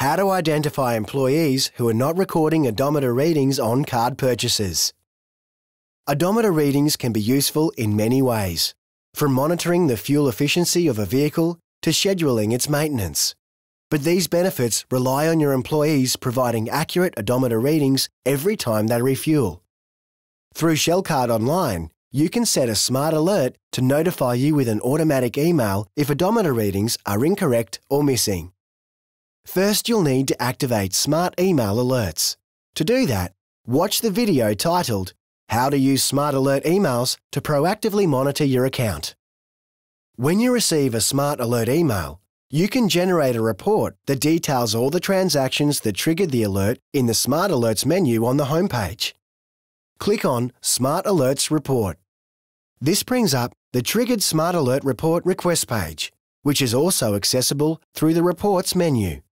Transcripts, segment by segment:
How to identify employees who are not recording odometer readings on card purchases. Odometer readings can be useful in many ways, from monitoring the fuel efficiency of a vehicle to scheduling its maintenance. But these benefits rely on your employees providing accurate odometer readings every time they refuel. Through Shell Card Online, you can set a smart alert to notify you with an automatic email if odometer readings are incorrect or missing. First, you'll need to activate Smart Email Alerts. To do that, watch the video titled How to Use Smart Alert Emails to Proactively Monitor Your Account. When you receive a Smart Alert email, you can generate a report that details all the transactions that triggered the alert in the Smart Alerts menu on the homepage. Click on Smart Alerts Report. This brings up the Triggered Smart Alert Report request page, which is also accessible through the Reports menu.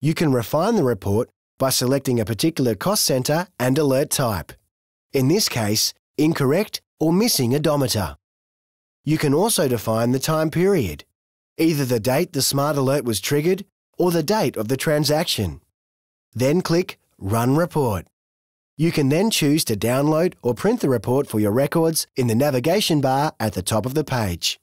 You can refine the report by selecting a particular cost centre and alert type. In this case, incorrect or missing odometer. You can also define the time period, either the date the Smart Alert was triggered or the date of the transaction. Then click Run Report. You can then choose to download or print the report for your records in the navigation bar at the top of the page.